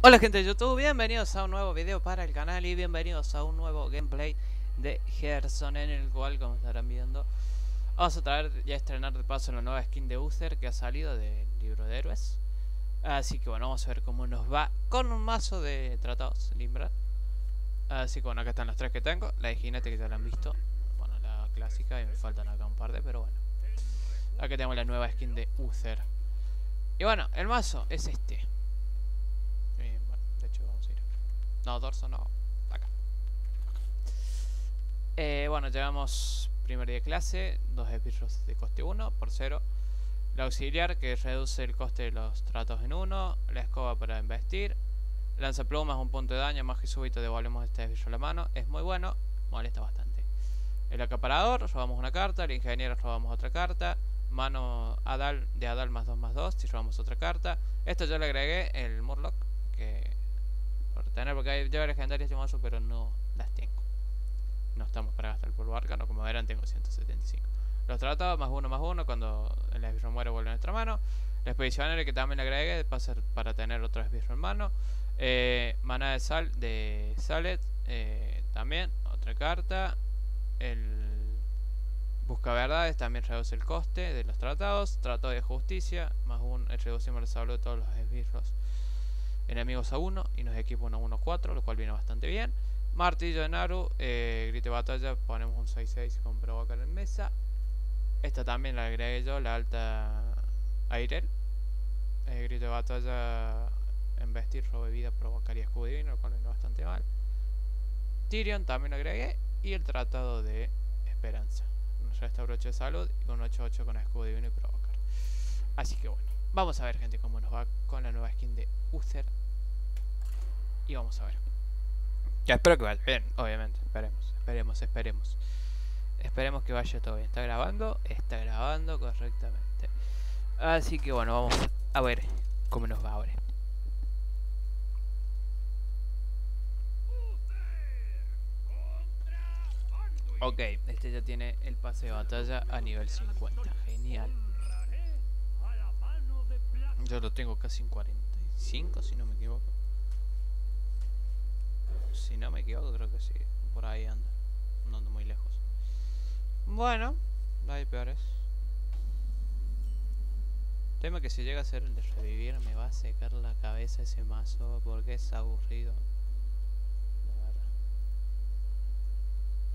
Hola gente de YouTube, bienvenidos a un nuevo video para el canal y bienvenidos a un nuevo gameplay de Hearthstone en el cual, como estarán viendo, vamos a traer y a estrenar de paso la nueva skin de Uther que ha salido del libro de héroes. Así que bueno, vamos a ver cómo nos va con un mazo de tratados Limbra. Así que bueno, acá están las tres que tengo, la de jinete que ya la han visto, bueno, la clásica y me faltan acá un par de, pero bueno. Acá tenemos la nueva skin de Uther. Y bueno, el mazo es este. Eh, bueno, de hecho vamos a ir. No, dorso no. Acá. Eh, bueno, llevamos primer día de clase, dos esbirros de coste 1 por 0. La auxiliar que reduce el coste de los tratos en 1. La escoba para investir. Lanza plumas, un punto de daño, más que súbito devolvemos este esbirro a la mano. Es muy bueno, molesta bastante. El acaparador, robamos una carta. El ingeniero, robamos otra carta mano Adal de Adal más 2 más 2 si robamos otra carta esto yo le agregué el Murloc que tener porque hay lleva legendarias de mazo pero no las tengo. No estamos para gastar polvo arcano como verán tengo 175 los tratados más 1 más 1 cuando el esbirro muere vuelve a nuestra mano. La expedicionaria que también le agregué para, tener otro esbirro en mano. Eh, de sal de Salet eh, también otra carta. El Busca verdades, también reduce el coste de los tratados. Tratado de justicia, más un reducimos el salud de todos los esbirros enemigos a 1 y nos equipa un a 1-4, lo cual viene bastante bien. Martillo de Naru, eh, grito de batalla, ponemos un 6-6 con provocar en mesa. Esta también la agregué yo, la alta Airel. Eh, grito de batalla, en vestir, vida, provocaría escudo divino, lo cual viene bastante mal. Tyrion también lo agregué. Y el tratado de esperanza restaura 8 de salud y con 8-8 con escudo divino y provocar. Así que bueno, vamos a ver gente cómo nos va con la nueva skin de Uther. Y vamos a ver. Ya espero que vaya bien, obviamente. Esperemos, esperemos, esperemos. Esperemos que vaya todo bien. ¿Está grabando? Está grabando correctamente. Así que bueno, vamos a ver cómo nos va ahora. Ok, este ya tiene el pase de batalla a nivel 50. Genial. Yo lo tengo casi en 45, si no me equivoco. Si no me equivoco, creo que sí. Por ahí anda. No ando muy lejos. Bueno, hay peores. Tema que si llega a ser el de revivir me va a secar la cabeza ese mazo porque es aburrido.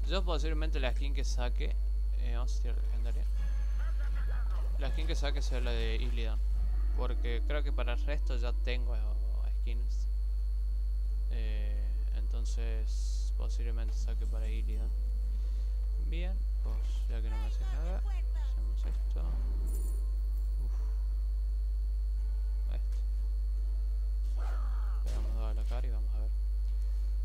Yo posiblemente la skin que saque. Eh, vamos a tirar legendaria. La skin que saque sea la de Illidan. Porque creo que para el resto ya tengo skins. Eh, entonces posiblemente saque para Illidan. Bien, pues ya que no me hace nada, hacemos esto. Uf. Esto. Le damos a la cara y vamos a ver.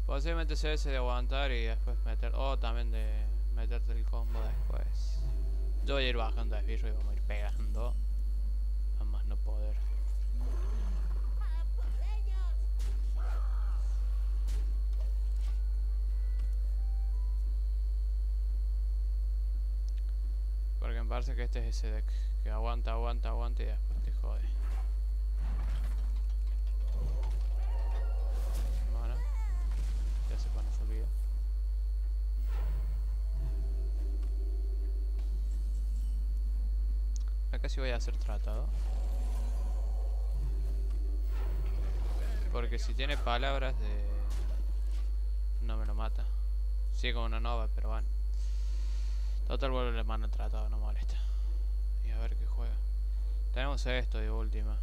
Posiblemente sea ese de aguantar y después meter... O también de meterte el combo después. Yo voy a ir bajando de esbirro y vamos a ir pegando. Poder. Porque me parece que este es ese deck. Que aguanta, aguanta, aguanta y después te jode. Acá sí voy a hacer tratado. Porque si tiene palabras de... No me lo mata. Sigue con una nova, pero bueno. Total vuelve le mano tratado, no molesta. Y a ver qué juega. Tenemos esto de última.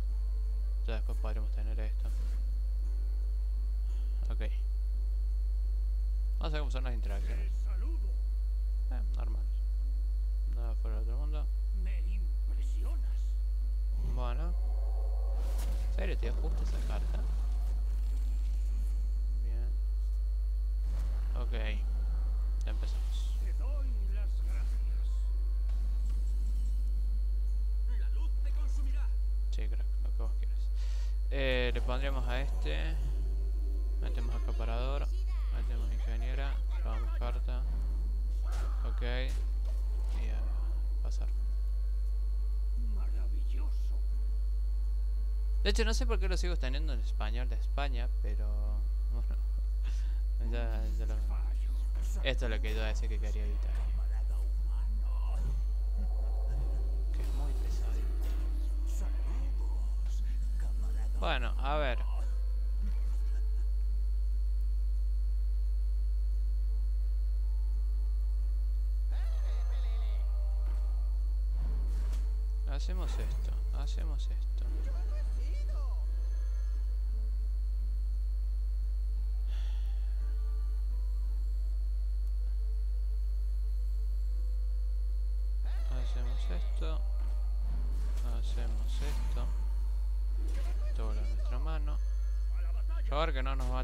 Ya después podremos tener esto. Ok. Vamos a ver cómo son las interacciones. Eh, normal. Nada fuera del otro mundo. Bueno. ¿En serio te justo esa carta? Bien. Ok. Ya empezamos. Te doy las gracias. La luz te consumirá. Sí, crack, lo que vos quieras. Le pondríamos a este. Metemos acaparador. Metemos ingeniera. Robamos carta. Ok. Y a pasar. Maravilloso. De hecho, no sé por qué lo sigo teniendo en español de España, pero... Bueno, ya, ya lo... Esto es lo que yo decía que quería evitar. Bueno, a ver. Hacemos esto, hacemos esto.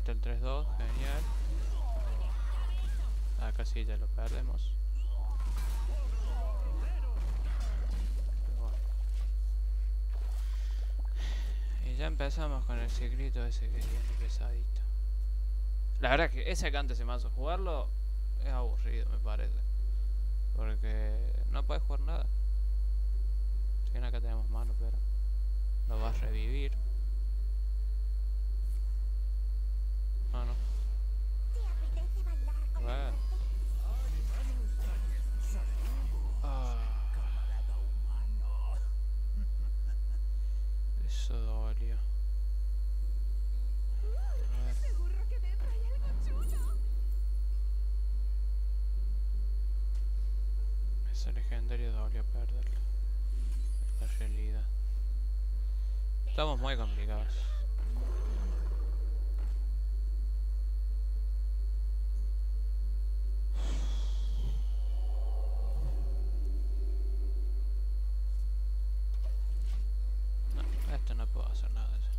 Mate el 3-2, genial. Acá sí ya lo perdemos. Y ya empezamos con el ciclito ese que viene pesadito. La verdad que ese cante se mazo jugarlo es aburrido me parece. Porque no puedes jugar nada. Si bien acá tenemos mano, pero lo vas a revivir. Ah, no. Bueno. Ah. Eso dolió. A ver. Ese legendario dolió perderlo. La realidad. Estamos muy complicados. No, esto no puedo hacer nada. ya.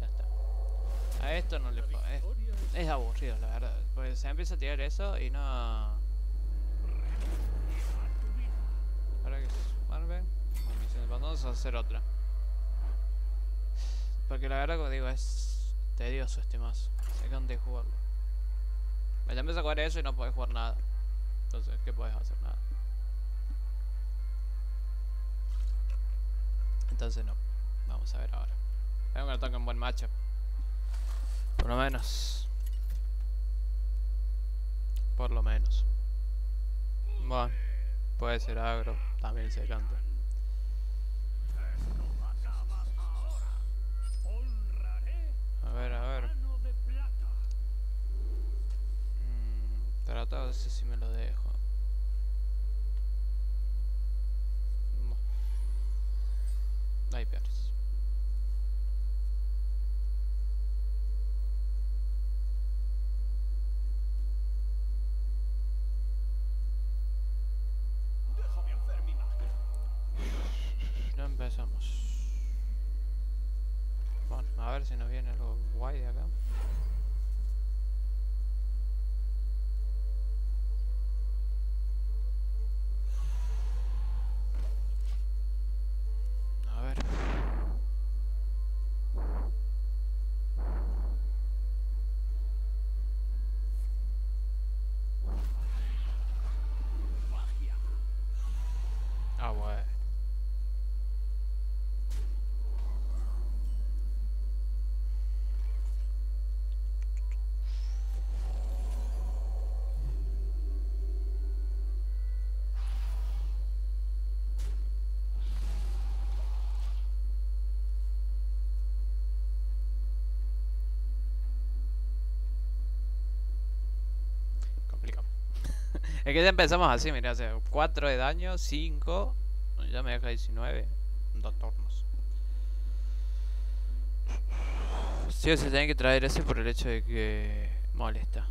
Ya está. A esto no le. Es, es aburrido, la verdad. Pues se empieza a tirar eso y no. Ahora que. Bueno, ven. Bueno, misiones, Vamos a hacer otra. Porque la verdad, como digo, es tedioso este mazo. Se cansa de jugarlo. Me ya empieza a jugar eso y no puedes jugar nada. Entonces, ¿qué puedes hacer? Nada. Entonces, no. Vamos a ver ahora. Tengo que toque un buen matchup. Por lo menos. Por lo menos. Bueno, puede ser agro, también se canta. A ver, a ver. Mm, tratado de si me lo dejo. Buah. Hay peores. Si nos viene algo guay de acá. A ver. Magia. Ah, bueno. Complicado. Es que ya empezamos así, mira, hace 4 de daño, 5. Ya me deja 19. Dos turnos. Sí o se tiene que traer ese por el hecho de que molesta.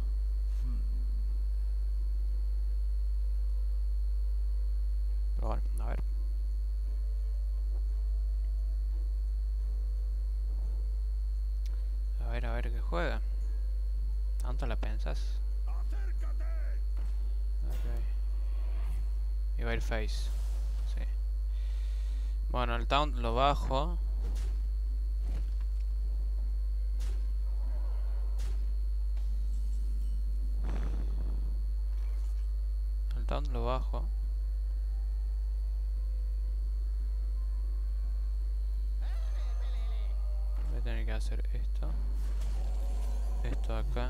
va a ir face. Sí. Bueno, el taunt lo bajo. El taunt lo bajo. Voy a tener que hacer esto. Esto acá.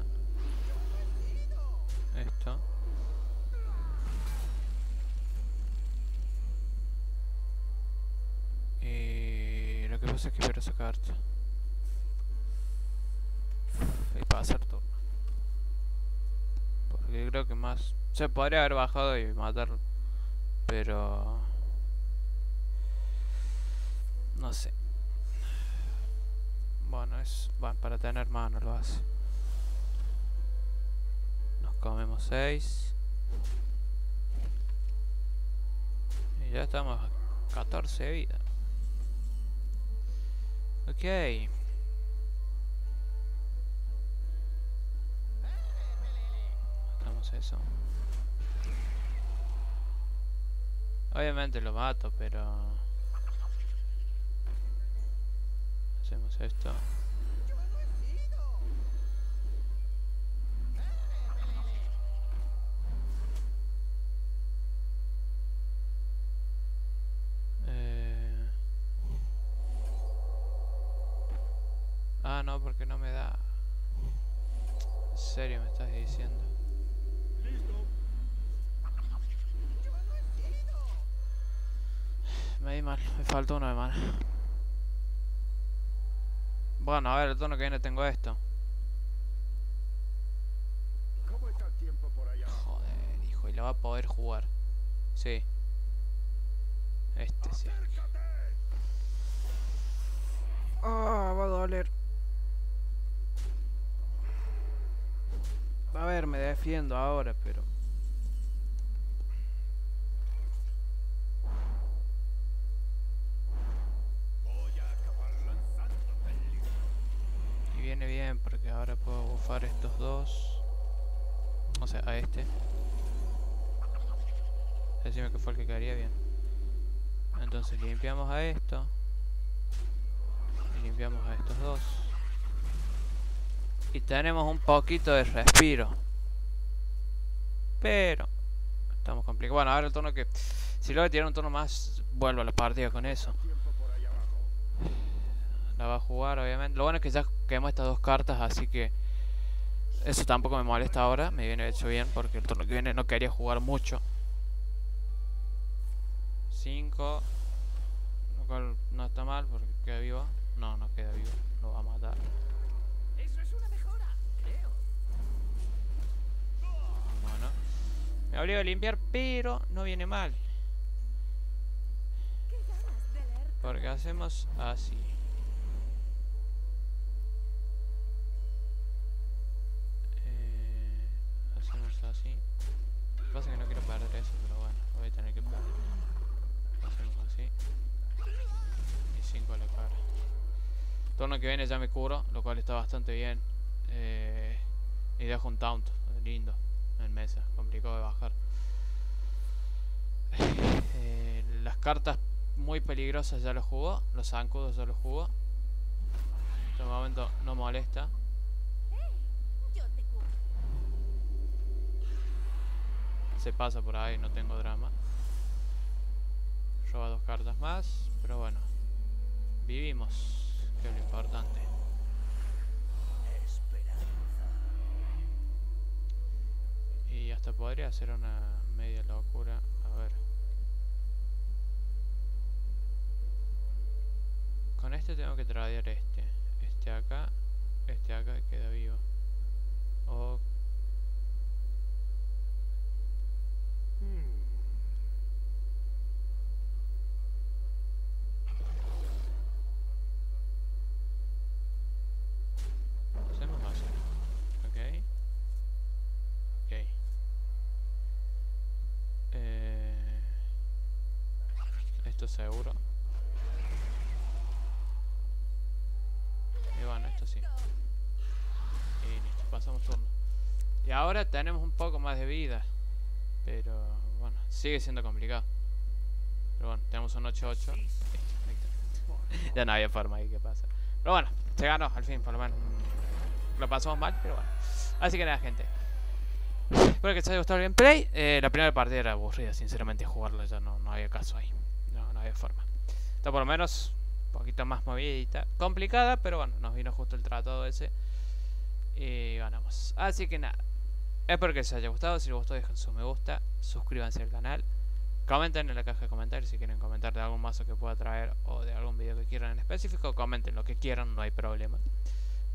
Que quiero esa carta. Y pasar turno. Porque creo que más... Se podría haber bajado y matarlo. Pero... No sé. Bueno, es... Bueno, para tener mano lo hace. Nos comemos 6. Y ya estamos a 14 de Ok. Hagamos eso. Obviamente lo mato, pero... Hacemos esto. Eh... Ah, no, porque no me da. En serio me estás diciendo. Listo. Me di mal, me faltó uno de mana. Bueno, a ver, el turno que viene tengo esto. ¿Cómo está el tiempo por allá? Joder, hijo, y lo va a poder jugar. Sí. Este sí. Ah, va a doler. A ver, me defiendo ahora, pero... Y viene bien porque ahora puedo bufar estos dos. O sea, a este. Decime que fue el que quedaría bien. Entonces limpiamos a esto. Y limpiamos a estos dos. Y tenemos un poquito de respiro. Pero... Estamos complicados. Bueno, ahora el turno que... Si luego tirar un turno más, vuelvo a la partida con eso. La va a jugar, obviamente. Lo bueno es que ya quemó estas dos cartas, así que... Eso tampoco me molesta ahora. Me viene hecho bien porque el turno que viene no quería jugar mucho. 5. Lo cual no está mal porque queda vivo. No, no queda vivo. Lo va a matar. Eso es una mejora, creo. Bueno. Me obligo a limpiar, pero no viene mal. Porque hacemos así. Eh, hacemos así. Lo que pasa es que no quiero perder eso, pero bueno, voy a tener que perder. Hacemos así. Y 5 a la cara. Turno que viene ya me curo, lo cual está bastante bien. Eh, y dejo un taunt, lindo, en mesa, complicado de bajar. Eh, las cartas muy peligrosas ya lo jugó, los zancudos ya lo jugó. En este momento no molesta. Se pasa por ahí, no tengo drama. Roba dos cartas más, pero bueno. Vivimos, que es lo importante. Hasta podría hacer una media locura. A ver. Con este tengo que tradear este. Este acá. Este acá queda vivo. O Hacemos así. Ok. Ok. Eh, esto seguro. Y bueno, esto sí. Y listo, pasamos turno. Y ahora tenemos un poco más de vida. Pero bueno, sigue siendo complicado. Pero bueno, tenemos un 8-8. Listo, listo. ya no había forma ahí que pasa. Pero bueno, se ganó al fin, por lo menos. Lo pasamos mal, pero bueno. Así que nada, gente. Espero que os haya gustado el gameplay. Eh, la primera partida era aburrida, sinceramente, jugarla ya no, no había caso ahí. No, no había forma. Está por lo menos Un poquito más movidita. Complicada, pero bueno, nos vino justo el tratado ese. Y ganamos. Así que nada. Espero que les haya gustado. Si les gustó, dejen su me gusta. Suscríbanse al canal. Comenten en la caja de comentarios si quieren comentar de algún mazo que pueda traer o de algún video que quieran en específico. Comenten lo que quieran, no hay problema.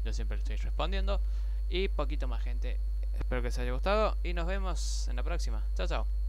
Yo siempre estoy respondiendo. Y poquito más gente. Espero que les haya gustado y nos vemos en la próxima. Chao, chao.